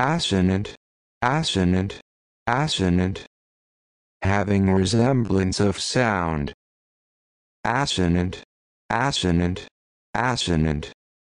assonant, assonant, assonant. Having resemblance of sound. Assonant, assonant, assonant.